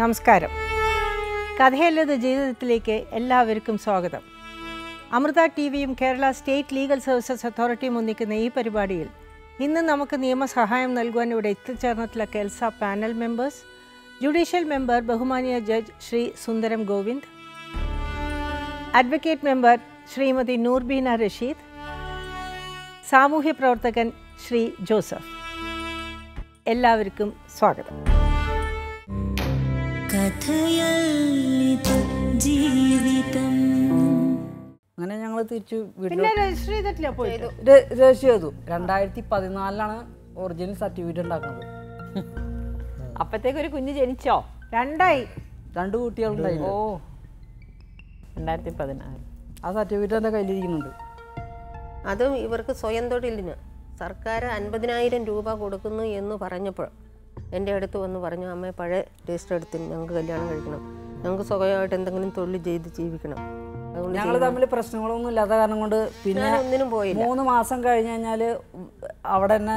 നമസ്കാരം. കഥയല്ലത് ജീവിതത്തിലേക്ക് എല്ലാവർക്കും സ്വാഗതം. അമൃത ടി വിയും കേരള സ്റ്റേറ്റ് ലീഗൽ സർവീസസ് അതോറിറ്റിയും ഒന്നിക്കുന്ന ഈ പരിപാടിയിൽ ഇന്ന് നമുക്ക് നിയമസഹായം നൽകുവാൻ ഇവിടെ എത്തിച്ചേർന്നിട്ടുള്ള KELSA panel members judicial member ബഹുമാനിയ judge Shri Sundaram Govind advocate member Shrimati Noorbeena Rasheed സാമൂഹ്യ പ്രവർത്തകൻ ശ്രീ ജോസഫ്. എല്ലാവർക്കും സ്വാഗതം. അങ്ങനെ ഞങ്ങൾ തിരിച്ചു രജിസ്റ്റർ ചെയ്തു. രണ്ടായിരത്തി പതിനാലിലാണ് ഒറിജിനൽ സർട്ടിഫിക്കറ്റ് ഉണ്ടാക്കുന്നത്. അപ്പത്തേക്ക് ഒരു കുഞ്ഞ് ജനിച്ചോ? രണ്ടായി. രണ്ട് കുട്ടികളുണ്ടായി. ഓ. രണ്ടായിരത്തി പതിനാല്. ആ സർട്ടിഫിക്കറ്റ് എന്റെ കയ്യിലിരിക്കുന്നുണ്ട്. അതും ഇവർക്ക് സ്വയം തൊഴിലിന്. സർക്കാർ അൻപതിനായിരം രൂപ കൊടുക്കുന്നു എന്ന് പറഞ്ഞപ്പോൾ എന്റെ അടുത്ത് വന്ന് പറഞ്ഞു അമ്മയെ പഴയ രജിസ്റ്റർ എടുത്തിന് ഞങ്ങൾക്ക് കല്യാണം കഴിക്കണം. ഞങ്ങൾക്ക് സ്വകമായിട്ട് എന്തെങ്കിലും തൊഴിൽ ചെയ്ത് ജീവിക്കണം. ഞങ്ങൾ തമ്മിൽ പ്രശ്നങ്ങളൊന്നും ഇല്ലാത്ത കാരണം കൊണ്ട് പിന്നെ ഒന്നിനും പോയി മൂന്ന് മാസം കഴിഞ്ഞ് കഴിഞ്ഞാൽ അവിടെ തന്നെ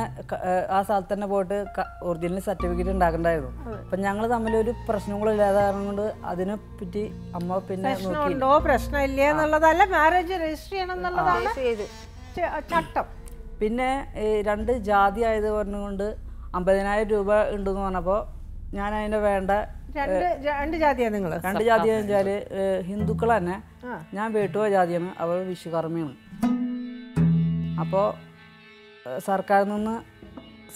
ആ സ്ഥലത്ത് തന്നെ പോയിട്ട് ഒറിജിനൽ സർട്ടിഫിക്കറ്റ് ഉണ്ടാക്കണ്ടായിരുന്നു. അപ്പം ഞങ്ങൾ തമ്മിൽ ഒരു പ്രശ്നങ്ങളും ഇല്ലാത്ത കാരണം കൊണ്ട് അതിനെ പറ്റി അമ്മ പിന്നെ നോക്കി. പ്രശ്നമുണ്ടോ? പ്രശ്നമില്ല എന്നുള്ളതല്ല. മാരേജ് രജിസ്റ്റർ ചെയ്യണം എന്നുള്ളതാണ്. ചട്ടം. പിന്നെ രണ്ട് ജാതി ആയത് പറഞ്ഞുകൊണ്ട് അമ്പതിനായിരം രൂപ ഉണ്ടെന്ന് പറഞ്ഞപ്പോൾ ഞാൻ അതിന്റെ വേണ്ട രണ്ട് രണ്ട് ജാതിയാണ് നിങ്ങൾ രണ്ട് ജാതി എന്ന് വെച്ചാൽ ഹിന്ദുക്കൾ തന്നെ. ഞാൻ വേട്ടുവ ജാതിയാണ് അവർ വിശ്വകർമ്മയാണ്. അപ്പോൾ സർക്കാരിൽ നിന്ന്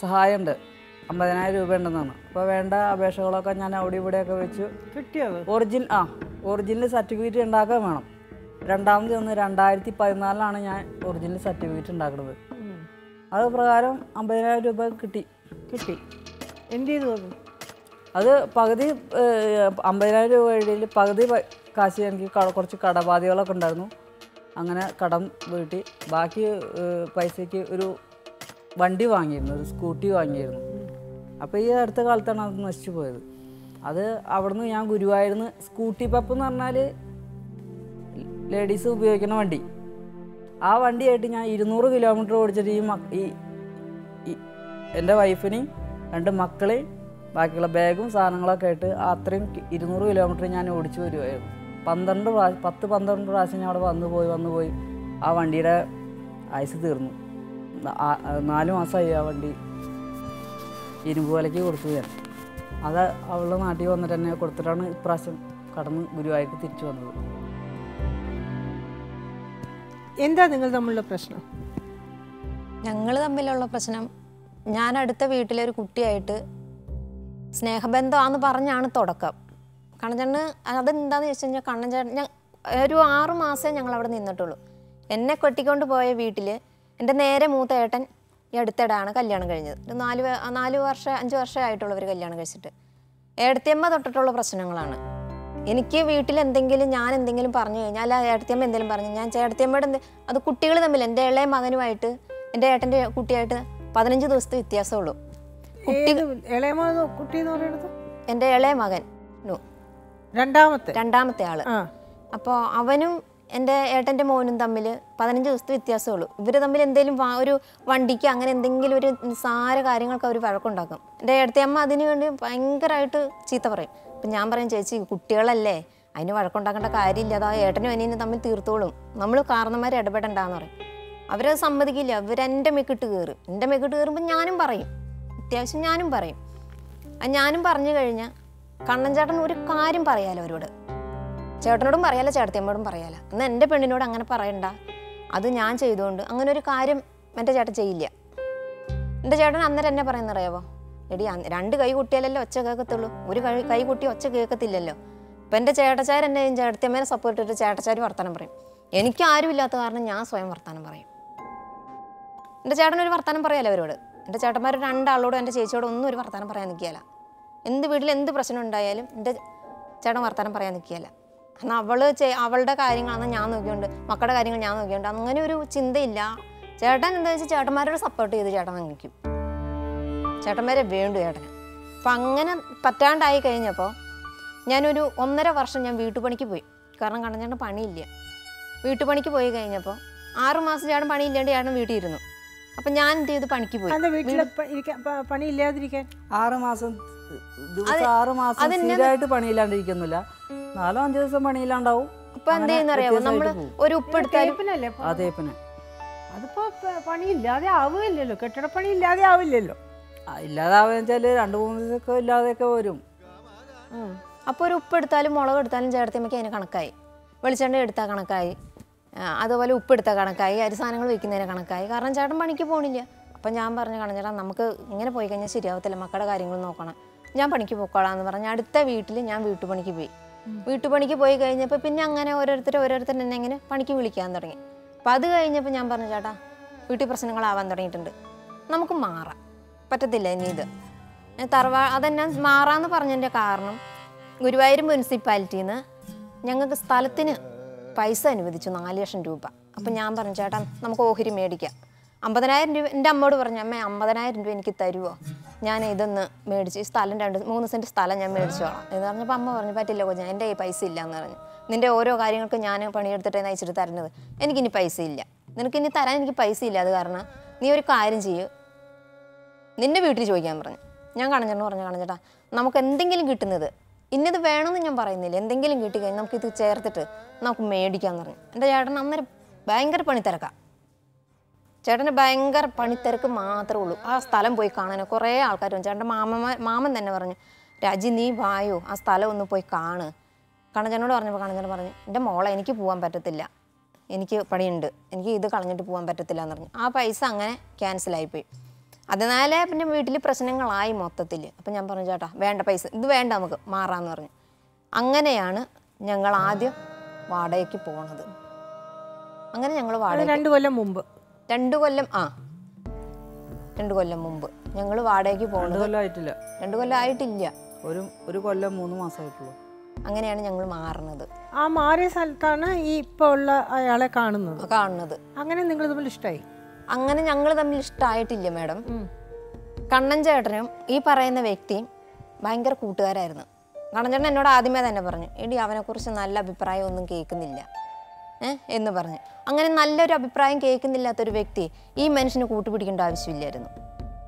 സഹായമുണ്ട് അമ്പതിനായിരം രൂപ ഉണ്ടെന്നാണ്. അപ്പോൾ വേണ്ട അപേക്ഷകളൊക്കെ ഞാൻ അവിടെ ഇവിടെയൊക്കെ വെച്ചു കിട്ടിയോ? ഒറിജിൻ ആ ഒറിജിനൽ സർട്ടിഫിക്കറ്റ് ഉണ്ടാക്കാൻ വേണം. രണ്ടാമത് ഒന്ന് രണ്ടായിരത്തി പതിനാലിലാണ് ഞാൻ ഒറിജിനൽ സർട്ടിഫിക്കറ്റ് ഉണ്ടാക്കുന്നത്. അത് പ്രകാരം അമ്പതിനായിരം രൂപ കിട്ടി. കിട്ടി. എന്ത് ചെയ്തു അത് അത് പകുതി അമ്പതിനായിരം രൂപ വഴിയിൽ പകുതി കാശ് എനിക്ക് കുറച്ച് കടബാധ്യതകളൊക്കെ ഉണ്ടായിരുന്നു. അങ്ങനെ കടം വീട്ടി. ബാക്കി പൈസയ്ക്ക് ഒരു വണ്ടി വാങ്ങിയിരുന്നു ഒരു സ്കൂട്ടി വാങ്ങിയിരുന്നു. അപ്പോൾ ഈ അടുത്ത കാലത്താണ് അത് നശിച്ചു പോയത്. അത് അവിടുന്ന് ഞാൻ ഗുരുവായിരുന്നു സ്കൂട്ടി പപ്പ് എന്ന് പറഞ്ഞാൽ ലേഡീസ് ഉപയോഗിക്കുന്ന വണ്ടി. ആ വണ്ടിയായിട്ട് ഞാൻ ഇരുന്നൂറ് കിലോമീറ്റർ ഓടിച്ചിട്ട് ഈ- എന്റെ വൈഫിനെയും രണ്ട് മക്കളെയും ബാക്കിയുള്ള ബാഗും സാധനങ്ങളൊക്കെ ആയിട്ട് അത്രയും ഇരുന്നൂറ് കിലോമീറ്റർ ഞാൻ ഓടിച്ചു വരുമായിരുന്നു പന്ത്രണ്ട് പ്രാവശ്യം പത്ത് പന്ത്രണ്ട് പ്രാവശ്യം ഞാൻ അവിടെ വന്നു പോയി വന്നു പോയി. ആ വണ്ടിയുടെ ആയുസ് തീർന്നു. നാല് മാസമായി ആ വണ്ടി ഇരുമ്പ് വിലയ്ക്ക് കൊടുത്തു ഞാൻ. അത് അവളുടെ നാട്ടിൽ വന്നിട്ട് തന്നെ കൊടുത്തിട്ടാണ് ഇപ്രാവശ്യം കടന്ന് ഗുരുവായൂർക്ക് തിരിച്ചു വന്നത്. എന്താ നിങ്ങൾ തമ്മിലുള്ള പ്രശ്നം? ഞങ്ങൾ തമ്മിലുള്ള പ്രശ്നം ഞാൻ അടുത്ത വീട്ടിലെ ഒരു കുട്ടിയായിട്ട് സ്നേഹബന്ധമാന്ന് പറഞ്ഞാണ് തുടക്കം. കണ്ണഞ്ചേട്ടന് അതെന്താന്ന് ചോദിച്ചു കഴിഞ്ഞാൽ കണ്ണഞ്ചേട്ടൻ ഞാൻ ഒരു ആറു മാസമേ ഞങ്ങൾ അവിടെ നിന്നിട്ടുള്ളൂ. എന്നെ കെട്ടിക്കൊണ്ട് പോയ വീട്ടിൽ എന്റെ നേരെ മൂത്ത ഏട്ടൻ ഈ അടുത്തിടെയാണ് കല്യാണം കഴിഞ്ഞത്. ഒരു നാല് നാല് വർഷം അഞ്ച് വർഷമായിട്ടുള്ളവർ കല്യാണം കഴിച്ചിട്ട്. ഏടത്തിയമ്മ തൊട്ടിട്ടുള്ള പ്രശ്നങ്ങളാണ്. എനിക്ക് വീട്ടിൽ എന്തെങ്കിലും ഞാൻ എന്തെങ്കിലും പറഞ്ഞു കഴിഞ്ഞാൽ ആ ഏടത്തിയമ്മ എന്തെങ്കിലും പറഞ്ഞു ഞാൻ ചേട്ടത്തിയമ്മയുടെ എന്ത് അത് കുട്ടികൾ തമ്മിൽ എന്റെ ഇളയ മകനുമായിട്ട് എന്റെ ഏട്ടന്റെ കുട്ടിയായിട്ട് പതിനഞ്ച് ദിവസത്തെ വ്യത്യാസമുള്ളൂ. കുട്ടി പറയുന്നത് എന്റെ ഇളയ മകൻ രണ്ടാമത്തെ? രണ്ടാമത്തെ ആൾ. അപ്പോൾ അവനും എന്റെ ഏട്ടന്റെ മോനും തമ്മിൽ പതിനഞ്ച് ദിവസത്തെ വ്യത്യാസമുള്ളൂ. ഇവർ തമ്മിൽ എന്തെങ്കിലും ഒരു വണ്ടിക്ക് അങ്ങനെ എന്തെങ്കിലും ഒരു നിസ്സാര കാര്യങ്ങൾക്ക് അവർ വഴക്കുണ്ടാക്കും. എന്റെ ഏട്ടത്തിയമ്മ അതിന് വേണ്ടി ഭയങ്കരമായിട്ട് ചീത്ത പറയും. അപ്പം ഞാൻ പറയും ചേച്ചി കുട്ടികളല്ലേ അതിന് വഴക്കുണ്ടാക്കേണ്ട കാര്യമില്ല. അതാ ഏട്ടനും അനിയനും തമ്മിൽ തീർത്തോളും. നമ്മൾ കാരണന്മാരെ ഇടപെടണ്ടെന്ന് പറയും. അവരത് സമ്മതിക്കില്ല. അവരെന്റെ മെക്കിട്ട് കയറും എന്റെ മെക്കിട്ട് കയറുമ്പോൾ ഞാനും പറയും. അത്യാവശ്യം ഞാനും പറയും. അത് ഞാനും പറഞ്ഞു കഴിഞ്ഞാൽ കണ്ണൻ ചേട്ടൻ ഒരു കാര്യം പറയാലോ അവരോട്. ചേട്ടനോടും പറയാല ചേട്ടത്തിയമ്മയോടും പറയാല. എന്നാൽ എന്റെ പെണ്ണിനോട് അങ്ങനെ പറയണ്ട. അത് ഞാൻ ചെയ്തുകൊണ്ട് അങ്ങനെ ഒരു കാര്യം എന്റെ ചേട്ടൻ ചെയ്യില്ല. എന്റെ ചേട്ടൻ അന്നേരം എന്നെ പറയുന്ന അറിയാവോ? എടി രണ്ട് കൈ കുട്ടിയാലല്ലേ ഒച്ച കേൾക്കത്തുള്ളൂ. ഒരു കൈ കൈ കുട്ടി ഒച്ച കേൾക്കത്തില്ലല്ലോ. അപ്പം എന്റെ ചേട്ടച്ചാർ എന്നെ ചേട്ടത്തിയമ്മേനെ സപ്പോർട്ട് ചെയ്തിട്ട് ചേട്ടച്ചാർ വർത്തമാനം പറയും. എനിക്ക് ആരും ഇല്ലാത്ത കാരണം ഞാൻ സ്വയം വർത്തമാനം പറയും. എന്റെ ചേട്ടൻ ഒരു വർത്താനം പറയാലോ അവരോട്? എന്റെ ചേട്ടന്മാർ രണ്ടാളോടും എന്റെ ചേച്ചിയോടും ഒന്നും ഒരു വർത്താനം പറയാൻ നിൽക്കുകയില്ല. എന്ത് വീട്ടിൽ എന്ത് പ്രശ്നം ഉണ്ടായാലും എന്റെ ചേട്ടൻ വർത്താനം പറയാൻ നിൽക്കുകയില്ല. കാരണം അവൾ അവളുടെ കാര്യങ്ങളാണ് ഞാൻ നോക്കിയുണ്ട് മക്കളുടെ കാര്യങ്ങൾ ഞാൻ നോക്കിയുണ്ട് അങ്ങനെ ഒരു ചിന്തയില്ല. ചേട്ടൻ എന്താ വെച്ചാൽ ചേട്ടന്മാരോട് സപ്പോർട്ട് ചെയ്ത് ചേട്ടൻ നിൽക്കും ചേട്ടന്മാരെ വേണ്ടു ചേട്ടന്. അപ്പം അങ്ങനെ പറ്റാണ്ടായി കഴിഞ്ഞപ്പോൾ ഞാനൊരു ഒന്നര വർഷം ഞാൻ വീട്ടുപണിക്ക് പോയി. കാരണം കണ്ണൻ ചേട്ടൻ പണിയില്ല. വീട്ടുപണിക്ക് പോയി കഴിഞ്ഞപ്പോൾ ആറുമാസം ചേട്ടൻ പണിയില്ലാണ്ട് ചേട്ടൻ വീട്ടിൽ ഇരുന്നു. അപ്പം ഞാൻ എന്ത് ചെയ്ത്? പണിക്ക് പോയി. അതെന്താ വീട്ടിൽ പണിയില്ലാതിരിക്കാൻ? ആറ് മാസം ദിവസം ആറ് മാസം സ്ഥിരമായിട്ട് പണിയില്ലാണ്ടിരിക്കുന്നില്ല. നാലോ അഞ്ചു ദിവസം പണിയില്ലാണ്ടാവും. അപ്പൊ എന്ത് ചെയ്യുന്നറിയാമോ നമ്മൾ ഒരു ഉപ്പ് എടുത്താലും തേപ്പിനല്ലേ ആ തേപ്പിന്. അതിപ്പോ പണിയില്ലാതെ ആവുകയില്ലല്ലോ. കെട്ടിടപ്പണി ഇല്ലാതെ ആവില്ലല്ലോ. ഇല്ലാതാവുക വെച്ചാൽ രണ്ടു മൂന്ന് ദിവസമൊക്കെ ഇല്ലാതെയൊക്കെ വരും. അപ്പോൾ ഒരു ഉപ്പ് എടുത്താലും മുളക് എടുത്താലും ചേർത്തിയമ്മയ്ക്ക് അതിന് കണക്കായി. വെളിച്ചെണ്ണ എടുത്താൽ കണക്കായി. അതുപോലെ ഉപ്പെടുത്ത കണക്കായി അരി സാധനങ്ങൾ വെക്കുന്നതിന് കണക്കായി. കാരണം ചേട്ടൻ പണിക്ക് പോകണില്ല അപ്പം ഞാൻ പറഞ്ഞു കാണാൻ ചേട്ടാ നമുക്ക് ഇങ്ങനെ പോയി കഴിഞ്ഞാൽ ശരിയാവത്തില്ല. മക്കളുടെ കാര്യങ്ങൾ നോക്കണം. ഞാൻ പണിക്ക് പോക്കോളാം എന്ന് പറഞ്ഞ്. അടുത്ത വീട്ടിൽ ഞാൻ വീട്ടുപണിക്ക് പോയി. വീട്ടുപണിക്ക് പോയി കഴിഞ്ഞപ്പോൾ പിന്നെ അങ്ങനെ ഓരോരുത്തർ ഓരോരുത്തർ എന്നെ ഇങ്ങനെ പണിക്ക് വിളിക്കാൻ തുടങ്ങി. അപ്പം അത് കഴിഞ്ഞപ്പോൾ ഞാൻ പറഞ്ഞു ചേട്ടാ വീട്ടിൽ പ്രശ്നങ്ങളാവാൻ തുടങ്ങിയിട്ടുണ്ട്. നമുക്ക് മാറാം. പറ്റത്തില്ല ഇനി ഇത്. തറവാ അതെന്നെ മാറാമെന്ന് പറഞ്ഞതിന്റെ കാരണം ഗുരുവായൂർ മുനിസിപ്പാലിറ്റിയിൽ നിന്ന് ഞങ്ങൾക്ക് സ്ഥലത്തിന് പൈസ അനുവദിച്ചു നാല് ലക്ഷം രൂപ. അപ്പം ഞാൻ പറഞ്ഞു ചേട്ടാ നമുക്ക് ഓഹരി മേടിക്കാം. അമ്പതിനായിരം രൂപ എന്റെ അമ്മയോട് പറഞ്ഞു അമ്മ അമ്പതിനായിരം രൂപ എനിക്ക് തരുമോ ഞാൻ ഇതൊന്ന് മേടിച്ച് ഈ സ്ഥലം രണ്ട് മൂന്ന് സെന്റ് സ്ഥലം ഞാൻ മേടിച്ചോളാം എന്ന് പറഞ്ഞപ്പോൾ അമ്മ പറഞ്ഞു പറ്റില്ല കൊച്ചാ എന്റെ ഈ പൈസ ഇല്ല എന്ന് പറഞ്ഞു. നിന്റെ ഓരോ കാര്യങ്ങൾക്കും ഞാൻ പണിയെടുത്തിട്ടേ നയിച്ചിട്ട് തരുന്നത്? എനിക്കിനി പൈസ ഇല്ല. നിനക്കിനി തരാൻ എനിക്ക് പൈസ ഇല്ല. അത് കാരണം നീ ഒരു കാര്യം ചെയ്യൂ. നിന്റെ വീട്ടിൽ ചോദിക്കാൻ പറഞ്ഞു. ഞാൻ കണഞ്ഞെന്ന് പറഞ്ഞു കണഞ്ഞേട്ടാ നമുക്ക് എന്തെങ്കിലും കിട്ടുന്നത് ഇന്നത് വേണമെന്ന് ഞാൻ പറയുന്നില്ല. എന്തെങ്കിലും കിട്ടിക്കഴിഞ്ഞാൽ നമുക്ക് ഇത് ചേർത്തിട്ട് നമുക്ക് മേടിക്കാന്ന് പറഞ്ഞു. എന്റെ ചേട്ടൻ അന്നേരം ഭയങ്കര പണിത്തിരക്കാം. ചേട്ടന് ഭയങ്കര പണിത്തിരക്ക് മാത്രമേ ഉള്ളൂ. ആ സ്ഥലം പോയി കാണാൻ കുറേ ആൾക്കാരും ചേട്ടന്റെ മാമ മാമൻ തന്നെ പറഞ്ഞു രാജി നീ വായോ? ആ സ്ഥലം ഒന്ന് പോയി കാണ്. കണച്ചനോട് പറഞ്ഞപ്പോൾ കണച്ചൻ പറഞ്ഞു എന്റെ മോളെ എനിക്ക് പോകാൻ പറ്റത്തില്ല. എനിക്ക് പണിയുണ്ട്. എനിക്ക് ഇത് കളഞ്ഞിട്ട് പോകാൻ പറ്റത്തില്ല എന്ന് പറഞ്ഞു. ആ പൈസ അങ്ങനെ ക്യാൻസലായിപ്പോയി അതിനാലേ പിന്നെ വീട്ടിൽ പ്രശ്നങ്ങളായി മൊത്തത്തിൽ അപ്പം ഞാൻ പറഞ്ഞു ചേട്ടാ വേണ്ട പൈസ ഇത് വേണ്ട നമുക്ക് മാറാമെന്ന് പറഞ്ഞു. അങ്ങനെയാണ് ഞങ്ങൾ ആദ്യം വാടകയ്ക്ക് പോണത്. അങ്ങനെ ഞങ്ങൾ വാടക രണ്ട് കൊല്ലം മുമ്പ്. രണ്ട് കൊല്ലം ആ. രണ്ട് കൊല്ലം മുമ്പ് ഞങ്ങൾ വാടകയ്ക്ക് പോണത് പോകുന്നത് കൊല്ലമായിട്ടില്ല രണ്ട് കൊല്ലം ആയിട്ടില്ല. ഒരു ഒരു കൊല്ലം മൂന്ന് മാസമായിട്ടുള്ളൂ അങ്ങനെയാണ് ഞങ്ങൾ മാറുന്നത്. ആ മാറിയ സ്ഥലത്താണ് ഈ ഇപ്പോൾ ഉള്ള അയാളെ കാണുന്നത്. കാണുന്നത്. അങ്ങനെ നിങ്ങൾ ഇതുപോലെ ഇഷ്ടമായി അങ്ങനെ ഞങ്ങൾ തമ്മിൽ ഇഷ്ടമായിട്ടില്ല മാഡം. കണ്ണൻ ചേട്ടനും ഈ പറയുന്ന വ്യക്തിയും ഭയങ്കര കൂട്ടുകാരായിരുന്നു. കണ്ണൻ ചേട്ടൻ എന്നോട് ആദ്യമേ തന്നെ പറഞ്ഞു എടി അവനെക്കുറിച്ച് നല്ല അഭിപ്രായം ഒന്നും കേൾക്കുന്നില്ല. ഏഹ് എന്ന് പറഞ്ഞു. അങ്ങനെ നല്ലൊരു അഭിപ്രായം കേൾക്കുന്നില്ലാത്തൊരു വ്യക്തി ഈ മനുഷ്യന് കൂട്ടുപിടിക്കേണ്ട ആവശ്യമില്ലായിരുന്നു.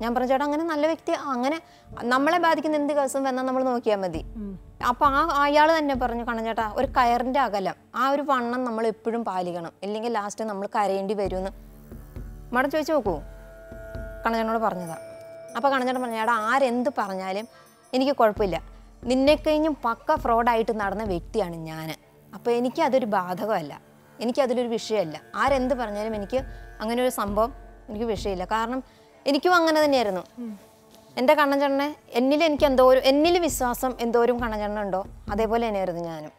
ഞാൻ പറഞ്ഞു ചേട്ടാ അങ്ങനെ നല്ല വ്യക്തി അങ്ങനെ നമ്മളെ ബാധിക്കുന്ന എന്ത് കേസും വന്നാൽ നമ്മൾ നോക്കിയാൽ മതി. അപ്പൊ ആ അയാൾ തന്നെ പറഞ്ഞു കണ്ണൻ ചേട്ടാ ഒരു കയറിന്റെ അകലം ആ ഒരു വണ്ണം നമ്മൾ എപ്പോഴും പാലിക്കണം. ഇല്ലെങ്കിൽ ലാസ്റ്റ് നമ്മൾ കരയേണ്ടി വരുമെന്ന് മടം ചോദിച്ചു നോക്കൂ. കണഞ്ഞനോട് പറഞ്ഞതാ. അപ്പോൾ കണഞ്ഞോട് പറഞ്ഞു എടാ ആരെന്ത് പറഞ്ഞാലും എനിക്ക് കുഴപ്പമില്ല. നിന്നെ കഴിഞ്ഞും പക്ക ഫ്രോഡായിട്ട് നടന്ന വ്യക്തിയാണ് ഞാൻ അപ്പോൾ എനിക്ക് അതൊരു ബാധകമല്ല. എനിക്കതിലൊരു വിഷയമല്ല. ആരെന്ത് പറഞ്ഞാലും എനിക്ക് അങ്ങനെ ഒരു സംഭവം എനിക്ക് വിഷയമില്ല. കാരണം എനിക്കും അങ്ങനെ തന്നെയായിരുന്നു. എന്റെ കണ്ണഞ്ചെണ്ണ എന്നിൽ എനിക്ക് എന്തോരും എന്നിൽ വിശ്വാസം എന്തോരും കണ്ണഞ്ചെണ്ണ ഉണ്ടോ അതേപോലെ തന്നെയായിരുന്നു ഞാനും.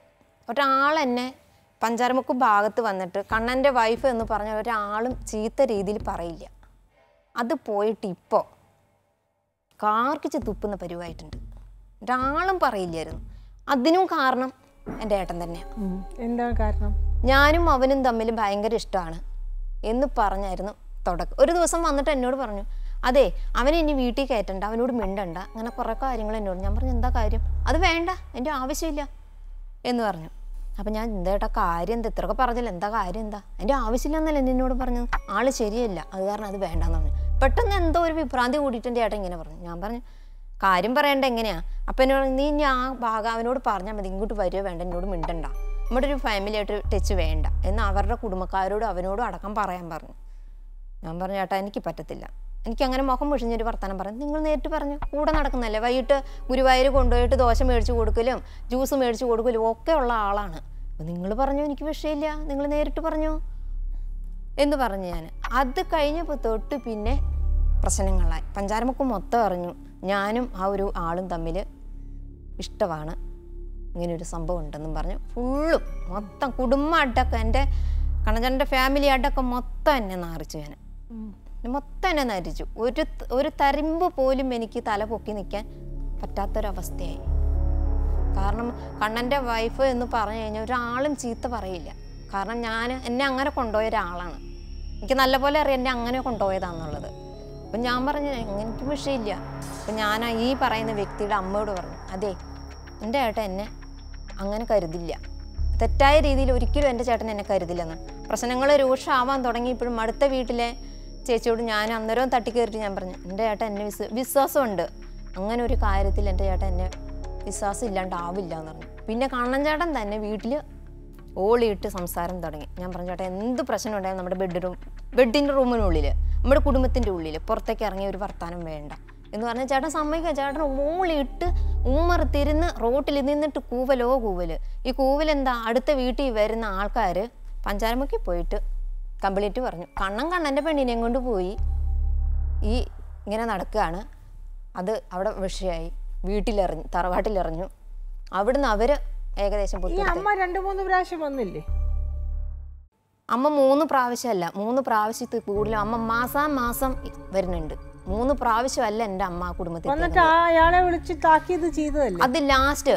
ഒരാളെന്നെ പഞ്ചാരമുക്ക് ഭാഗത്ത് വന്നിട്ട് കണ്ണന്റെ വൈഫ് എന്ന് പറഞ്ഞ ഒരാളും ചീത്ത രീതിയിൽ പറയില്ല. അത് പോയിട്ട് ഇപ്പോൾ കാർക്കിച്ച് തുപ്പുന്ന പരിവായിട്ടുണ്ട്. ഒരാളും പറയില്ലായിരുന്നു. അതിനും കാരണം എന്റെ ഏട്ടൻ തന്നെയാണ് എന്താ എന്താണ് കാരണം? ഞാനും അവനും തമ്മിൽ ഭയങ്കര ഇഷ്ടമാണ് എന്ന് പറഞ്ഞായിരുന്നു തുടക്കം. ഒരു ദിവസം വന്നിട്ട് എന്നോട് പറഞ്ഞു അതെ അവനെ ഇനി വീട്ടിൽ കയറ്റണ്ട അവനോട് മിണ്ടണ്ട അങ്ങനെ കുറേ കാര്യങ്ങൾ എന്നോട്. ഞാൻ പറഞ്ഞു എന്താ കാര്യം? അത് വേണ്ട എന്റെ ആവശ്യമില്ല എന്ന് പറഞ്ഞു. അപ്പം ഞാൻ എന്തേട്ടാ കാര്യം? എന്താ ഇത്രയൊക്കെ പറഞ്ഞില്ല? എന്താ കാര്യം? എന്താ? എന്റെ ആവശ്യമില്ലെന്നല്ല നിന്നോട് പറഞ്ഞു ആൾ ശരിയല്ല. അത് കാരണം അത് വേണ്ടെന്ന് പറഞ്ഞു. പെട്ടെന്ന് എന്തോ ഒരു വിഭ്രാന്തി കൂടിയിട്ട് എന്റെ ഏട്ടൻ ഇങ്ങനെ പറഞ്ഞു. ഞാൻ പറഞ്ഞു കാര്യം പറയേണ്ട എങ്ങനെയാ? അപ്പം എന്നോട് നീ ഞാൻ ആ ഭാഗാവിനോട് പറഞ്ഞാൽ മതി. ഇങ്ങോട്ട് വരിക വേണ്ട എന്നോട് മിണ്ടണ്ട. നമ്മുടെ ഒരു ഫാമിലി ആയിട്ട് ടച്ച് വേണ്ട. എന്ന് അവരുടെ കുടുംബക്കാരോടും അവനോടും അടക്കം പറയാൻ പറഞ്ഞു. ഞാൻ പറഞ്ഞു ചേട്ടാ എനിക്ക് പറ്റത്തില്ല. എനിക്ക് അങ്ങനെ മുഖം മുഷിഞ്ഞൊരു വർത്തമാനം പറഞ്ഞു നിങ്ങൾ നേരിട്ട് പറഞ്ഞു കൂടെ നടക്കുന്നല്ലേ വൈകിട്ട് ഗുരുവായൂർ കൊണ്ടുപോയിട്ട് ദോശ മേടിച്ചു കൊടുക്കലും ജ്യൂസ് മേടിച്ചു കൊടുക്കലും ഒക്കെ ഉള്ള ആളാണ്. അപ്പം നിങ്ങൾ പറഞ്ഞു എനിക്ക് വിഷയമില്ല. നിങ്ങൾ നേരിട്ട് പറഞ്ഞു? എന്ന് പറഞ്ഞു ഞാൻ. അത് കഴിഞ്ഞപ്പോൾ തൊട്ട് പിന്നെ പ്രശ്നങ്ങളായി. പഞ്ചാരമുക്ക് മൊത്തം അറിഞ്ഞു. ഞാനും ആ ഒരു ആളും തമ്മിൽ ഇഷ്ടമാണ്. ഇങ്ങനെ ഒരു സംഭവം ഉണ്ടെന്നും പറഞ്ഞു. ഫുള്ളും മൊത്തം കുടുംബം അടക്കം എന്റെ കണജന്റെ ഫാമിലി അടക്കം മൊത്തം എന്നെ നാറിച്ചു ഞാൻ. മൊത്തം എന്നെ നരിച്ചു. ഒരു ഒരു തരിമ്പ് പോലും എനിക്ക് തല പൊക്കി നിൽക്കാൻ പറ്റാത്തൊരവസ്ഥയായി. കാരണം കണ്ണന്റെ വൈഫ് എന്ന് പറഞ്ഞു കഴിഞ്ഞാൽ ഒരാളും ചീത്ത പറയില്ല. കാരണം ഞാൻ എന്നെ അങ്ങനെ കൊണ്ടുപോയ ഒരാളാണ്. എനിക്ക് നല്ലപോലെ അറിയാം എന്നെ അങ്ങനെ കൊണ്ടുപോയതാണെന്നുള്ളത് അപ്പം ഞാൻ പറഞ്ഞു എനിക്ക് വിഷയമില്ല അപ്പം ഞാൻ ഈ പറയുന്ന വ്യക്തിയുടെ അമ്മയോട് പറഞ്ഞു അതെ എന്റെ ഏട്ടൻ എന്നെ അങ്ങനെ കരുതില്ല. തെറ്റായ രീതിയിൽ ഒരിക്കലും എന്റെ ചേട്ടൻ എന്നെ കരുതില്ലെന്ന്. പ്രശ്നങ്ങൾ രൂക്ഷമാവാൻ തുടങ്ങിയപ്പോഴും അടുത്ത വീട്ടിലെ ചേച്ചിയോട് ഞാൻ അന്നേരം തട്ടി കയറിയിട്ട് ഞാൻ പറഞ്ഞു എന്റെ ചേട്ടൻ എന്നെ വിശ്വ വിശ്വാസമുണ്ട്. അങ്ങനെ ഒരു കാര്യത്തിൽ എന്റെ ചേട്ടൻ എന്നെ വിശ്വാസം ഇല്ലാണ്ടാവില്ല എന്ന് പറഞ്ഞു. പിന്നെ കണ്ണൻ ചേട്ടൻ തന്നെ വീട്ടിൽ ഓളിയിട്ട് സംസാരം തുടങ്ങി. ഞാൻ പറഞ്ഞു ചേട്ടാ എന്ത് പ്രശ്നം ഉണ്ടായാലും നമ്മുടെ ബെഡ് റൂം ബെഡിന്റെ റൂമിനുള്ളിൽ നമ്മുടെ കുടുംബത്തിന്റെ ഉള്ളിൽ പുറത്തേക്ക് ഇറങ്ങിയ ഒരു വർത്താനം വേണ്ട. എന്ന് പറഞ്ഞാൽ ചേട്ടൻ സമ്മതിക്കുക. ചേട്ടൻ ഓളിയിട്ട് ഉമ്മറത്തിരുന്ന് റോട്ടിൽ നിന്നിട്ട് കൂവലോ കൂവൽ ഈ കൂവൽ എന്താ അടുത്ത വീട്ടിൽ വരുന്ന ആൾക്കാർ പഞ്ചാരമുക്കി പോയിട്ട് കംപ്ലീറ്റ് പറഞ്ഞു. കണ്ണൻ കണ്ണന്റെ പെണ്ണിനെയും കൊണ്ട് പോയി. ഈ ഇങ്ങനെ നടക്കുകയാണ്. അത് അവിടെ വിഷയമായി വീട്ടിലെറിഞ്ഞു തറവാട്ടിലെറിഞ്ഞു. അവിടുന്ന് അവർ ഏകദേശം പോയി അമ്മ രണ്ട് മൂന്ന് പ്രാവശ്യം വന്നില്ലേ? അമ്മ മൂന്ന് പ്രാവശ്യമല്ല മൂന്ന് പ്രാവശ്യത്തിൽ കൂടുതലും അമ്മ മാസാം മാസം വരുന്നുണ്ട്. മൂന്ന് പ്രാവശ്യമല്ല എന്റെ അമ്മ കുടുംബത്തിൽ വന്നിട്ട് അയാളെ വിളിച്ച് താക്കിയത് ചെയ്തതല്ലേ? അത് ലാസ്റ്റ്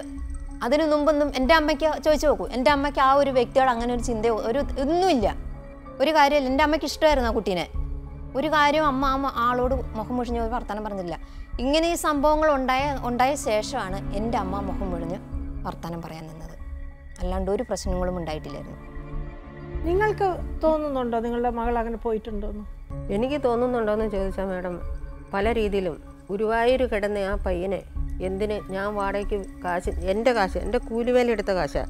അതിനു മുമ്പൊന്നും എന്റെ അമ്മയ്ക്ക് ചോദിച്ചു നോക്കൂ. എന്റെ അമ്മയ്ക്ക് ആ ഒരു വ്യക്തിയോട് അങ്ങനെ ഒരു ചിന്തയോ ഒരു ഒന്നുമില്ല. ഒരു കാര്യമില്ല. എന്റെ അമ്മയ്ക്ക് ഇഷ്ടമായിരുന്നു ആ കുട്ടീനെ. ഒരു കാര്യം അമ്മ ആ ആളോട് മുഖം മുഴിഞ്ഞ് ഒരു വർത്തമാനം പറഞ്ഞില്ല. ഇങ്ങനെ ഈ സംഭവങ്ങൾ ഉണ്ടായ ഉണ്ടായ ശേഷമാണ് എന്റെ അമ്മ മുഖം മുഴിഞ്ഞ് വർത്തമാനം പറയാൻ നിന്നത്. അല്ലാണ്ട് ഒരു പ്രശ്നങ്ങളും ഉണ്ടായിട്ടില്ലായിരുന്നു. നിങ്ങൾക്ക് തോന്നുന്നുണ്ടോ നിങ്ങളുടെ മകൾ അങ്ങനെ പോയിട്ടുണ്ടോന്ന്? എനിക്ക് തോന്നുന്നുണ്ടോയെന്ന് ചോദിച്ചാൽ മാഡം പല രീതിയിലും ഗുരുവായൂർ കിടന്ന ആ പയ്യനെ എന്തിന് ഞാൻ വാടകയ്ക്ക് കാശ് എന്റെ കാശ് എന്റെ കൂലിവേല എടുത്ത കാശാ.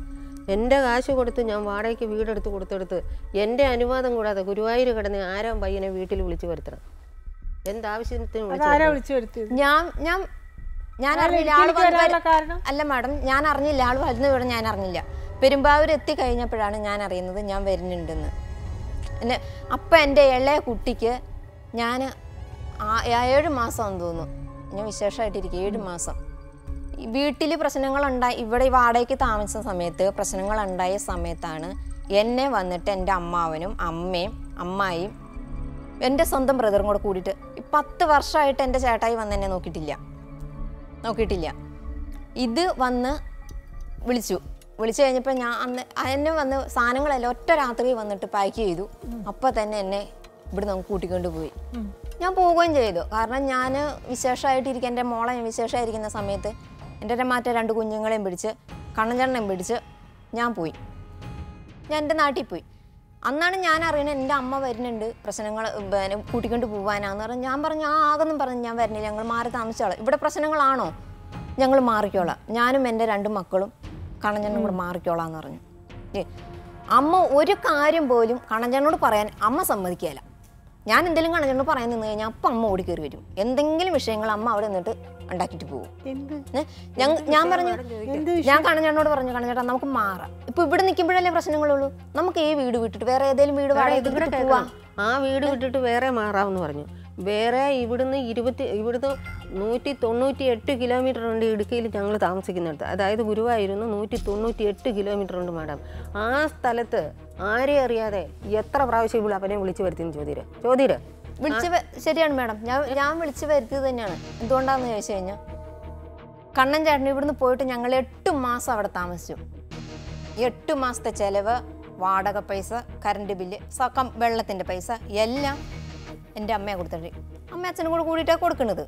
എന്റെ കാശ് കൊടുത്ത് ഞാൻ വാടകയ്ക്ക് വീടെടുത്ത് കൊടുത്തെടുത്ത് എന്റെ അനുവാദം കൂടാതെ ഗുരുവായൂർ കിടന്ന് ആരാം പയ്യനെ വീട്ടിൽ വിളിച്ചു വരുത്തണം. എന്താവശ്യത്തിന് ഞാൻ ഞാൻ ഞാൻ അല്ല, അറിഞ്ഞില്ല. അല്ല മാഡം ഞാൻ അറിഞ്ഞില്ല. ആൾ വരുന്ന ഇവിടെ ഞാൻ അറിഞ്ഞില്ല. പെരുമ്പാവൂർ എത്തിക്കഴിഞ്ഞപ്പോഴാണ് ഞാൻ അറിയുന്നത് ഞാൻ വരുന്നുണ്ടെന്ന്. എന്നെ അപ്പം എന്റെ ഇളയ കുട്ടിക്ക് ഞാൻ ഏഴ് മാസം തോന്നുന്നു. ഞാൻ വിശേഷമായിട്ടിരിക്കും. ഏഴ് മാസം. വീട്ടിൽ പ്രശ്നങ്ങളുണ്ടായി ഇവിടെ ഈ വാടകയ്ക്ക് താമസിച്ച സമയത്ത് പ്രശ്നങ്ങളുണ്ടായ സമയത്താണ് എന്നെ വന്നിട്ട് എന്റെ അമ്മാവനും അമ്മയും അമ്മായിയും എന്റെ സ്വന്തം ബ്രദറും കൂടെ കൂടിയിട്ട് ഈ പത്ത് വർഷമായിട്ട് എന്റെ ചേട്ടായി വന്ന് എന്നെ നോക്കിയിട്ടില്ല. നോക്കിയിട്ടില്ല. ഇത് വന്ന് വിളിച്ചു. വിളിച്ചു കഴിഞ്ഞപ്പോൾ ഞാൻ അന്ന് എന്നെ വന്ന് സാധനങ്ങളെല്ലാം ഒറ്റ രാത്രി വന്നിട്ട് പാക്ക് ചെയ്തു. അപ്പം തന്നെ എന്നെ ഇവിടെ നമുക്ക് കൂട്ടിക്കൊണ്ട് പോയി. ഞാൻ പോവുകയും ചെയ്തു. കാരണം ഞാൻ വിശേഷമായിട്ടിരിക്കുക എന്റെ മോളെ ഞാൻ വിശേഷമായിരിക്കുന്ന സമയത്ത് എന്റെ മറ്റേ രണ്ട് കുഞ്ഞുങ്ങളെയും പിടിച്ച് കണ്ണഞ്ചെണ്ണയും പിടിച്ച് ഞാൻ പോയി. ഞാൻ എന്റെ നാട്ടിൽ പോയി. അന്നാണ് ഞാൻ അറിയണത് എന്റെ അമ്മ വരുന്നുണ്ട് പ്രശ്നങ്ങൾ പിന്നെ കൂട്ടിക്കൊണ്ട് പോകാനാന്ന് പറഞ്ഞു ഞാൻ പറഞ്ഞു ആ ആകൊന്നും പറഞ്ഞു ഞാൻ വരുന്നില്ല ഞങ്ങൾ മാറി താമസിച്ചോളാം. ഇവിടെ പ്രശ്നങ്ങളാണോ? ഞങ്ങൾ മാറിക്കോളാം. ഞാനും എന്റെ രണ്ട് മക്കളും കണഞ്ഞനും കൂടെ മാറിക്കോളാം എന്ന് പറഞ്ഞു. അമ്മ ഒരു കാര്യം പോലും കണഞ്ഞനോട് പറയാൻ അമ്മ സമ്മതിക്കുകയില്ല. ഞാൻ എന്തെങ്കിലും കണഞ്ഞനോട് പറയാൻ നിന്ന് കഴിഞ്ഞാൽ അപ്പം അമ്മ ഓടി കയറി വരും. എന്തെങ്കിലും വിഷയങ്ങൾ അമ്മ അവിടെ നിന്നിട്ട് ഉണ്ടാക്കിയിട്ട് പോകും എന്ത്? ഞാൻ പറഞ്ഞു ഞാൻ കണഞ്ഞേട്ടനോട് പറഞ്ഞു കണഞ്ഞേട്ടാ നമുക്ക് മാറാം. ഇപ്പൊ ഇവിടെ നിൽക്കുമ്പോഴല്ലേ പ്രശ്നങ്ങളുള്ളൂ? നമുക്ക് ഈ വീട് വിട്ടിട്ട് വേറെ ഏതെങ്കിലും വീട്. പോവാം. ആ വീട് വിട്ടിട്ട് വേറെ മാറാമെന്ന് പറഞ്ഞു. വേറെ ഇവിടുന്ന് ഇരുപത്തി ഇവിടുന്ന് നൂറ്റി തൊണ്ണൂറ്റി എട്ട് കിലോമീറ്റർ ഉണ്ട് ഇടുക്കിയിൽ ഞങ്ങൾ താമസിക്കുന്നിടത്ത്. അതായത് ഗുരുവായിരുന്നു നൂറ്റി തൊണ്ണൂറ്റി എട്ട് കിലോമീറ്റർ ഉണ്ട് മാഡം. ആ സ്ഥലത്ത് ആരെ അറിയാതെ എത്ര പ്രാവശ്യം ഇവിടെ അവനെ വിളിച്ചു വരുത്തിയെന്ന് ചോദ്യര് ചോദ്യര് വിളിച്ച് ശരിയാണ് മാഡം. ഞാൻ ഞാൻ വിളിച്ച് വരുത്തിയത് തന്നെയാണ്. എന്തുകൊണ്ടാന്ന് ചോദിച്ചു കഴിഞ്ഞാൽ കണ്ണൻ ചേട്ടൻ ഇവിടുന്ന് പോയിട്ട് ഞങ്ങൾ എട്ട് മാസം അവിടെ താമസിച്ചു. എട്ട് മാസത്തെ ചെലവ് വാടക പൈസ കറണ്ട് ബില്ല് സക്കം വെള്ളത്തിന്റെ പൈസ എല്ലാം എന്റെ അമ്മയെ കൊടുത്തിട്ട്. അമ്മ അച്ഛനും കൂടെ കൂടിയിട്ടാണ് കൊടുക്കുന്നത്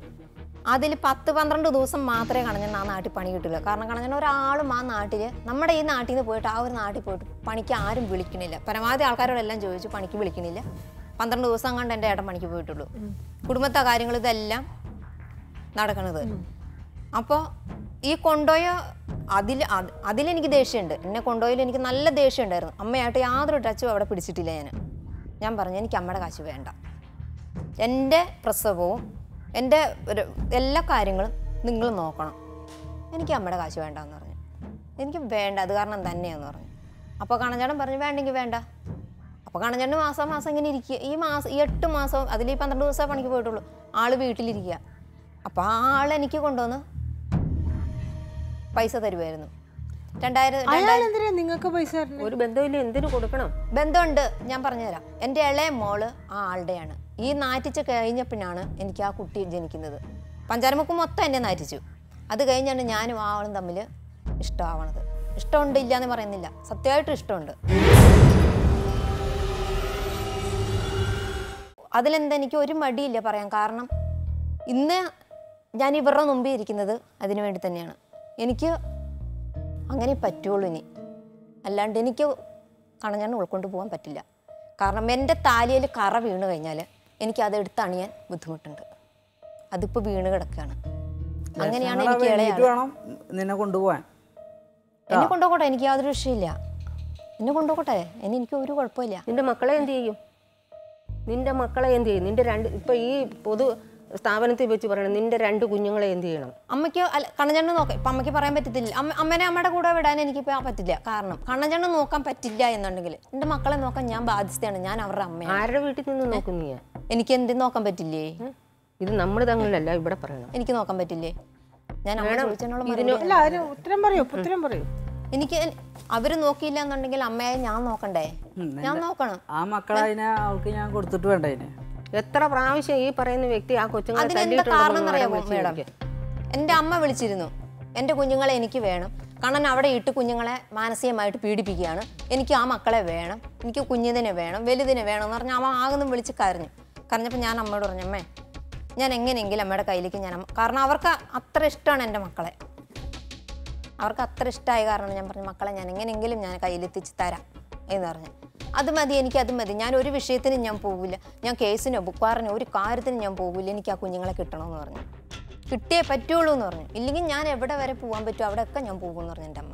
അതിൽ പത്ത് പന്ത്രണ്ട് ദിവസം മാത്രമേ കണഞ്ഞൻ ആ നാട്ടിൽ പണി കിട്ടില്ല കാരണം കണഞ്ഞൻ ഒരാളും ആ നാട്ടിൽ നമ്മുടെ ഈ നാട്ടിൽ നിന്ന് പോയിട്ട് ആ ഒരു നാട്ടിൽ പോയിട്ട് പണിക്ക് ആരും വിളിക്കണില്ല. പരമാവധി ആൾക്കാരോടെല്ലാം ചോദിച്ചു പണിക്ക് വിളിക്കണില്ല. പന്ത്രണ്ട് ദിവസം കണ്ട് എന്റെ ഏട്ടൻ പണിക്ക് പോയിട്ടുള്ളൂ. കുടുംബത്തെ കാര്യങ്ങൾ ഇതെല്ലാം നടക്കണത്. അപ്പോൾ ഈ കൊണ്ടോയ അതിൽ അത് അതിലെനിക്ക് ദേഷ്യമുണ്ട്. എന്നെ കൊണ്ടോയിൽ എനിക്ക് നല്ല ദേഷ്യം ഉണ്ടായിരുന്നു അമ്മയായിട്ട് യാതൊരു ടച്ചും അവിടെ പിടിച്ചിട്ടില്ല ഞാൻ. ഞാൻ പറഞ്ഞു എനിക്ക് അമ്മയുടെ കാശ് വേണ്ട. എന്റെ പ്രസവവും എന്റെ ഒരു എല്ലാ കാര്യങ്ങളും നിങ്ങൾ നോക്കണം. എനിക്ക് അമ്മയുടെ കാശ് വേണ്ടെന്ന് പറഞ്ഞു. എനിക്ക് വേണ്ട അത് കാരണം തന്നെയാന്ന് പറഞ്ഞു. അപ്പോൾ കണഞ്ചേട്ടൻ പറഞ്ഞു വേണ്ടെങ്കിൽ വേണ്ട. അപ്പോൾ കണഞ്ഞണ്ട് മാസം മാസം ഇങ്ങനെ ഇരിക്കുക. ഈ മാസം ഈ എട്ട് മാസം അതിൽ ഈ പന്ത്രണ്ട് ദിവസമേ പണിക്ക് പോയിട്ടുള്ളൂ. ആൾ വീട്ടിലിരിക്കുക. അപ്പോൾ ആ ആൾ എനിക്ക് കൊണ്ടുവന്ന് പൈസ തരുമായിരുന്നു രണ്ടായിരം നിങ്ങൾക്ക് പൈസ ഒരു ബന്ധമില്ല എന്തിനു കൊടുക്കണം? ബന്ധമുണ്ട്. ഞാൻ പറഞ്ഞുതരാം. എന്റെ ഇളയ മോൾ ആ ആളുടെയാണ്. ഈ നാറ്റിച്ച് കഴിഞ്ഞപ്പോഴാണ് എനിക്ക് ആ കുട്ടി ജനിക്കുന്നത്. പഞ്ചാരമുക്ക് മൊത്തം എന്നെ നാറ്റിച്ചു. അത് കഴിഞ്ഞാണ് ഞാനും ആ ആളും തമ്മിൽ ഇഷ്ടമാവണത്. ഇഷ്ടമുണ്ട് ഇല്ല എന്ന് പറയുന്നില്ല. സത്യമായിട്ടും ഇഷ്ടമുണ്ട്. അതിലെന്താ എനിക്ക് ഒരു മടിയില്ല പറയാൻ. കാരണം ഇന്ന് ഞാൻ ഇവരുടെ മുമ്പിൽ ഇരിക്കുന്നത് അതിനു വേണ്ടി തന്നെയാണ്. എനിക്ക് അങ്ങനെ പറ്റുള്ളൂ ഇനി. അല്ലാണ്ട് എനിക്ക് കണഞ്ഞാൻ ഉൾക്കൊണ്ട് പോകാൻ പറ്റില്ല. കാരണം എന്റെ താലിയിൽ കറ വീണ് കഴിഞ്ഞാൽ എനിക്ക് അത് എടുത്തണിയാൻ ബുദ്ധിമുട്ടുണ്ട്. അതിപ്പോൾ വീണ് കിടക്കുകയാണ്. അങ്ങനെയാണ് എനിക്ക് നിന്നെ കൊണ്ടുപോകാൻ എന്നെ കൊണ്ടുപോകട്ടെ എനിക്ക് യാതൊരു വിഷയമില്ല. എന്നെ കൊണ്ടുപോകട്ടെ എന്നെ എനിക്ക് ഒരു കുഴപ്പമില്ല. നിന്റെ മക്കളെ എന്ത് ചെയ്യും? നിന്റെ മക്കളെ എന്ത് ചെയ്യും? നിന്റെ രണ്ട് ഇപ്പൊ ഈ പൊതു സ്ഥാപനത്തിൽ വെച്ച് പറയണം നിന്റെ രണ്ട് കുഞ്ഞുങ്ങളെ എന്ത് ചെയ്യണം? അമ്മയ്ക്ക് അല്ല കണ്ണഞ്ചണ്ണ് നോക്കാം ഇപ്പം അമ്മയ്ക്ക് പറയാൻ പറ്റത്തില്ല. അമ്മ അമ്മേനെ അമ്മയുടെ കൂടെ വിടാൻ എനിക്ക് ഇപ്പം പറ്റില്ല. കാരണം കണ്ണഞ്ചണ്ണ് നോക്കാൻ പറ്റില്ല എന്നുണ്ടെങ്കിൽ എന്റെ മക്കളെ നോക്കാൻ ഞാൻ ബാധ്യതയാണ് ഞാൻ അവരുടെ അമ്മ ആരുടെ വീട്ടിൽ നിന്ന് നോക്കുന്നീ എനിക്ക് എന്ത് നോക്കാൻ പറ്റില്ലേ? ഇത് നമ്മൾ തങ്ങളിലല്ല ഇവിടെ പറയണം. എനിക്ക് നോക്കാൻ പറ്റില്ലേ? ഞാൻ അമ്മ ചോദിച്ചതിനുള്ള ഉത്തരം പറയൂ ഉത്തരം പറയൂ. എനിക്ക് അവർ നോക്കിയില്ല എന്നുണ്ടെങ്കിൽ അമ്മയെ ഞാൻ നോക്കണ്ടേ? ഞാൻ നോക്കണം. ആ മക്കളെ അതിനെ അവൾക്ക് ഞാൻ കൊടുത്തിട്ട് വേണ്ട അതിനെ? എത്ര പ്രാവശ്യം ഈ പറയുന്ന വ്യക്തി ആ കൊച്ചുങ്ങളെ അതിനെന്താ തല്ലിയിട്ടുണ്ടെന്ന് കാരണം എന്നറിയാമോ മേഡം? എന്റെ അമ്മ വിളിച്ചിരുന്നു. എന്റെ കുഞ്ഞുങ്ങളെ എനിക്ക് വേണം. കണ്ണൻ അവിടെ ഇട്ട് കുഞ്ഞുങ്ങളെ മാനസികമായിട്ട് പീഡിപ്പിക്കുകയാണ്. എനിക്ക് ആ മക്കളെ വേണം. എനിക്ക് കുഞ്ഞിതിനെ വേണം. വലുതിനെ വേണം എന്ന് പറഞ്ഞാൽ അമ്മ ആകുന്നു വിളിച്ച് കരഞ്ഞു. കരഞ്ഞപ്പോൾ ഞാൻ അമ്മയോട് പറഞ്ഞു അമ്മേ ഞാൻ എങ്ങനെയെങ്കിലും അമ്മയുടെ കയ്യിലേക്ക് ഞാൻ കാരണം അവർക്ക് അത്ര ഇഷ്ടമാണ് എന്റെ മക്കളെ. അവർക്ക് അത്ര ഇഷ്ടമായ കാരണം ഞാൻ പറഞ്ഞു മക്കളെ ഞാൻ എങ്ങനെയെങ്കിലും ഞാൻ കയ്യിലെത്തിച്ച് തരാം എന്ന് പറഞ്ഞു. അത് മതി എനിക്ക് അത് മതി. ഞാൻ ഒരു വിഷയത്തിനും ഞാൻ പോകില്ല ഞാൻ കേസിനോ ബുക്കാറിനോ ഒരു കാര്യത്തിനും ഞാൻ പോകില്ല എനിക്ക് ആ കുഞ്ഞുങ്ങളെ കിട്ടണമെന്ന് പറഞ്ഞു. കിട്ടിയേ പറ്റുള്ളൂ എന്ന് പറഞ്ഞു. ഇല്ലെങ്കിൽ ഞാൻ എവിടെ വരെ പോകാൻ പറ്റുമോ അവിടെയൊക്കെ ഞാൻ പോകുമെന്ന് പറഞ്ഞു എന്റെ അമ്മ.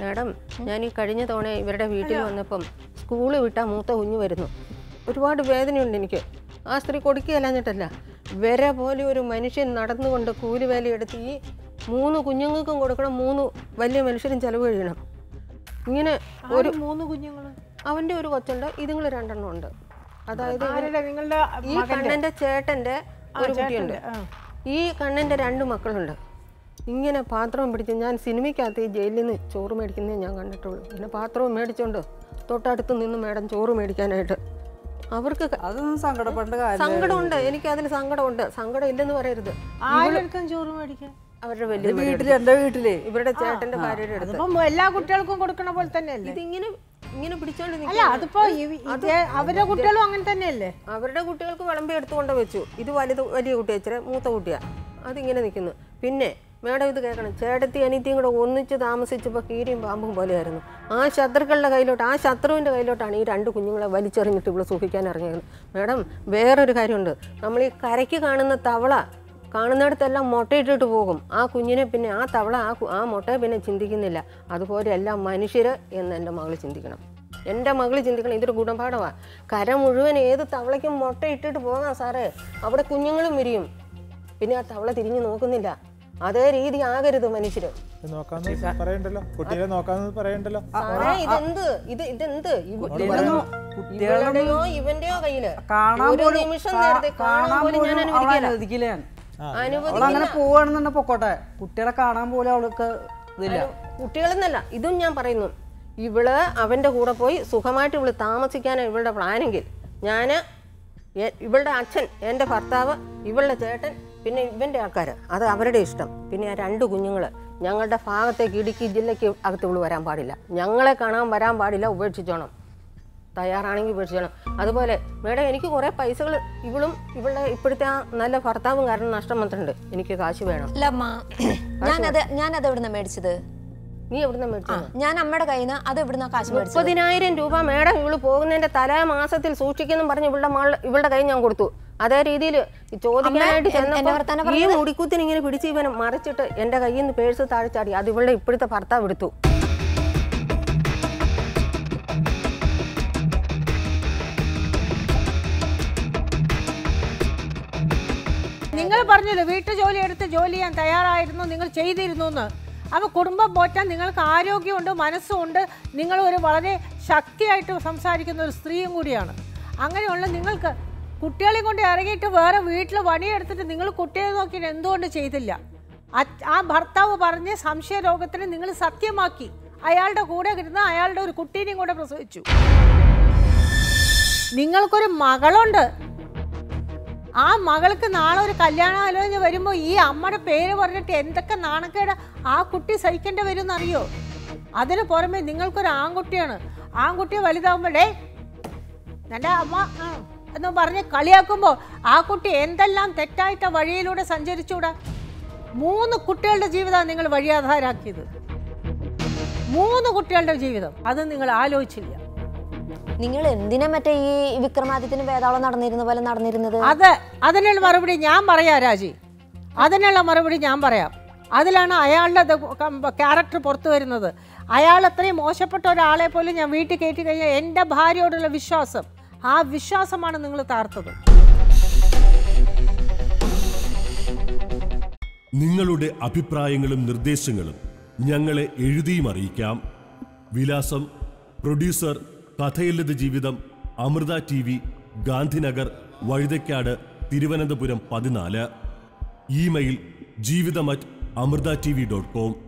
മാഡം ഞാൻ ഈ കഴിഞ്ഞ തവണ ഇവരുടെ വീട്ടിൽ വന്നപ്പം സ്കൂളിൽ വിട്ടാൽ മൂത്ത കുഞ്ഞ് വരുന്നു. ഒരുപാട് വേദനയുണ്ട് എനിക്ക്. ആ സ്ത്രീ കൊടുക്കുകയല്ലാഞ്ഞിട്ടല്ല വരെ പോലെ ഒരു മനുഷ്യൻ നടന്നുകൊണ്ട് കൂലി വേലയെടുത്ത് ഈ മൂന്ന് കുഞ്ഞുങ്ങൾക്കും കൊടുക്കണം മൂന്ന് വലിയ മനുഷ്യരും ചെലവ് കഴിയണം. ഇങ്ങനെ ഒരു മൂന്ന് കുഞ്ഞുങ്ങൾ അവന്റെ ഒരു കൊച്ചുണ്ട് ഇതുങ്ങൾ രണ്ടെണ്ണം ഉണ്ട്. അതായത് നിങ്ങളുടെ ഈ കണ്ണന്റെ ചേട്ടന്റെ ഒരു കുട്ടിയുണ്ട്. ഈ കണ്ണന്റെ രണ്ട് മക്കളുണ്ട്. ഇങ്ങനെ പാത്രം പിടിച്ച് ഞാൻ സിനിമയ്ക്കകത്ത് ഈ ജയിലിൽ നിന്ന് ചോറ് മേടിക്കുന്നേ ഞാൻ കണ്ടിട്ടുള്ളൂ. പിന്നെ പാത്രവും മേടിച്ചുകൊണ്ട് തൊട്ടടുത്ത് നിന്ന് മേഡം ചോറ് മേടിക്കാനായിട്ട് അവർക്ക് അതൊന്നും സങ്കടപ്പെടേണ്ട കാര്യം സങ്കടമുണ്ട്. എനിക്ക് അതിന് സങ്കടമുണ്ട്. സങ്കടം ഇല്ലെന്ന് പറയരുത്. ആരെടുക്കാൻ ചോറ് മേടിക്കാൻ? അവരുടെ വലിയ വീട്ടിൽ എന്റെ വീട്ടിൽ. ഇവരുടെ ചേട്ടന്റെ ഭാര്യയുടെ അടുത്ത്. എല്ലാ കുട്ടികൾക്കും കൊടുക്കണ പോലെ തന്നെയല്ലേ? ഇതിങ്ങനെ ഇങ്ങനെ പിടിച്ചോണ്ട് അല്ല അതിപ്പോ അവരുടെ കുട്ടികളും അങ്ങനെ തന്നെയല്ലേ? അവരുടെ കുട്ടികൾക്ക് വിളമ്പി എടുത്തുകൊണ്ട് വെച്ചു. ഇത് വലുത് വലിയ കുട്ടിയാ ഇച്ചിരി മൂത്ത കുട്ടിയാ. അതിങ്ങനെ നിൽക്കുന്നു പിന്നെ മേഡം ഇത് കേൾക്കണം. ചേട്ടത്തി അനിയത്തിയും കൂടെ ഒന്നിച്ച് താമസിച്ചപ്പോൾ കീരിയും പാമ്പും പോലെയായിരുന്നു. ആ ശത്രുക്കളുടെ കയ്യിലോട്ട് ആ ശത്രുവിന്റെ കയ്യിലോട്ടാണ് ഈ രണ്ട് കുഞ്ഞുങ്ങളെ വലിച്ചെറിഞ്ഞിട്ട് ഇവിടെ സൂക്ഷിക്കാൻ ഇറങ്ങിയത്. മേഡം വേറൊരു കാര്യമുണ്ട്. നമ്മൾ ഈ കരയ്ക്ക് കാണുന്ന തവള കാണുന്നിടത്തെല്ലാം മുട്ടയിട്ടിട്ട് പോകും. ആ കുഞ്ഞിനെ പിന്നെ ആ തവള ആ ആ മുട്ടയെ പിന്നെ ചിന്തിക്കുന്നില്ല. അതുപോലെ എല്ലാം മനുഷ്യർ എന്ന് എന്റെ മകൾ ചിന്തിക്കണം. എന്റെ മകൾ ചിന്തിക്കണം ഇതൊരു ഗുണപാഠമാണ് കര മുഴുവൻ ഏത് തവളയ്ക്കും മുട്ട ഇട്ടിട്ട് പോകാം സാറേ. അവിടെ കുഞ്ഞുങ്ങളും വിരിയും. പിന്നെ ആ തവള തിരിഞ്ഞു നോക്കുന്നില്ല. അതേ രീതി ആകരുത് മനുഷ്യര്. പറയണ്ടല്ലോ. കുട്ടികളെ നോക്കാന്ന് പറയണ്ടല്ലോ. സാറേ ഇതെന്ത്? ഇത് ഇതെന്ത്? ഇവ- ഇവളുടെയോ ഇവന്റെയോ കയ്യിൽ? ഒരു നിമിഷം നേരത്തെ കാണാൻ പോലും ഞാൻ അനുവദിക്കില്ല. പോവാണെന്നുണ്ടെ പൊക്കോട്ടെ. കുട്ടികളെ കാണാൻ പോലും അവൾക്ക് ഇതില്ല. കുട്ടികളെന്നല്ല ഇതും ഞാൻ പറയുന്നു. ഇവൾ അവന്റെ കൂടെ പോയി സുഖമായിട്ട് ഇവൾ താമസിക്കാനാണ് ഇവളുടെ പ്ലാനെങ്കിൽ. ഞാൻ ഇവളുടെ അച്ഛൻ എന്റെ ഭർത്താവ് ഇവളുടെ ചേട്ടൻ പിന്നെ ഇവന്റെ ആൾക്കാർ അത് അവരുടെ ഇഷ്ടം. പിന്നെ ആ രണ്ട് കുഞ്ഞുങ്ങൾ ഞങ്ങളുടെ ഭാഗത്തേക്ക് ഇടുക്കി ജില്ലയ്ക്ക് അകത്ത് ഇവൾ വരാൻ പാടില്ല. ഞങ്ങളെ കാണാൻ വരാൻ പാടില്ല ഉപേക്ഷിച്ചോണം. തയ്യാറാണെങ്കിൽ ഉപേക്ഷിച്ചോണം. അതുപോലെ മേഡം എനിക്ക് കുറേ പൈസകൾ ഇവളും ഇവളുടെ ഇപ്പോഴത്തെ ആ നല്ല ഭർത്താവും കാരണം നഷ്ടം വന്നിട്ടുണ്ട്. എനിക്ക് കാശ് വേണം. ഞാനത് ഞാനത് എവിടുന്ന മേടിച്ചത്? നീ എവിടുന്ന മേടിച്ചത്? ഞാൻ അമ്മയുടെ കയ്യിൽ നിന്ന് അത് എവിടുന്ന കാശ് മുപ്പതിനായിരം രൂപ മേഡം ഇവൾ പോകുന്നതിന്റെ തലേ മാസത്തിൽ സൂക്ഷിക്കുന്നു പറഞ്ഞ് ഇവളുടെ മകൾ ഇവളുടെ കയ്യിൽ ഞാൻ കൊടുത്തു. അതേ രീതിയിൽ ചോദിക്കാനായിട്ട് ചെന്നപ്പോൾ ഈ മുടിക്കുത്തിന് ഇങ്ങനെ പിടിച്ച് ഇവനെ മറിച്ചിട്ട് എന്റെ കയ്യിൽ നിന്ന് പേഴ്സ് താഴ്ചാടി അത് ഇവളുടെ ഇപ്പോഴത്തെ ഭർത്താവ് എടുത്തു. നിങ്ങൾ പറഞ്ഞല്ലോ വീട്ടു ജോലി എടുത്ത് ജോലി ചെയ്യാൻ തയ്യാറായിരുന്നു നിങ്ങൾ ചെയ്തിരുന്നു എന്ന് അപ്പോൾ കുടുംബം പോറ്റാൻ നിങ്ങൾക്ക് ആരോഗ്യമുണ്ട് മനസ്സുമുണ്ട് നിങ്ങൾ ഒരു വളരെ ശക്തിയായിട്ട് സംസാരിക്കുന്ന ഒരു സ്ത്രീയും കൂടിയാണ്. അങ്ങനെയുള്ള നിങ്ങൾക്ക് കുട്ടികളെ കൊണ്ട് ഇറങ്ങിയിട്ട് വേറെ വീട്ടിൽ പണിയെടുത്തിട്ട് നിങ്ങൾ കുട്ടിയെ നോക്കിയിട്ട് എന്തുകൊണ്ട് ചെയ്തില്ല? ആ ഭർത്താവ് പറഞ്ഞ സംശയ രോഗത്തിന് നിങ്ങൾ സത്യമാക്കി. അയാളുടെ കൂടെ കിട്ടുന്ന അയാളുടെ ഒരു കുട്ടീനെയും കൂടെ പ്രസവിച്ചു. നിങ്ങൾക്കൊരു മകളുണ്ട്. ആ മകൾക്ക് നാളെ ഒരു കല്യാണാലോചന വരുമ്പോൾ ഈ അമ്മയുടെ പേര് പറഞ്ഞിട്ട് എന്തൊക്കെ നാണക്കേട് ആ കുട്ടി സഹിക്കേണ്ടി വരും എന്നറിയോ അതിന് പുറമെ നിങ്ങൾക്കൊരു ആൺകുട്ടിയാണ്. ആൺകുട്ടി വലുതാവുമ്പോഴേ എന്റെ അമ്മ ആ, എന്ന് പറഞ്ഞ് കളിയാക്കുമ്പോൾ ആ കുട്ടി എന്തെല്ലാം തെറ്റായിട്ട വഴിയിലൂടെ സഞ്ചരിച്ചൂടാ മൂന്ന് കുട്ടികളുടെ ജീവിതമാണ് നിങ്ങൾ വഴിയാധാരാക്കിയത് മൂന്ന് കുട്ടികളുടെ ജീവിതം. അത് നിങ്ങൾ ആലോചിച്ചില്ല. നിങ്ങൾ എന്തിനാ മറ്റേ ഈ വിക്രമാദിത്യന് വേതാളം നടന്നിരുന്ന പോലെ നടന്നിരുന്നത്? അത് അതിനുള്ള മറുപടി ഞാൻ പറയാം രാജി. അതിനുള്ള മറുപടി ഞാൻ പറയാം. അതിലാണ് അയാളുടെ ക്യാരക്ടർ പുറത്തു വരുന്നത്. അയാൾ അത്രയും മോശപ്പെട്ട ഒരാളെ പോലും ഞാൻ വീട്ടിൽ കയറ്റി കഴിഞ്ഞാൽ എന്റെ ഭാര്യയോടുള്ള വിശ്വാസം ആ വിശ്വാസമാണ് നിങ്ങൾ താർത്തത് നിങ്ങളുടെ അഭിപ്രായങ്ങളും നിർദ്ദേശങ്ങളും ഞങ്ങളെ എഴുതിയും അറിയിക്കാം. വിലാസം പ്രൊഡ്യൂസർ കഥയില്ലത് ജീവിതം അമൃത ടി വി ഗാന്ധിനഗർ വഴുതയ്ക്കാട് തിരുവനന്തപുരം പതിനാല്. Email Jeevitham at Amrita T V dot com.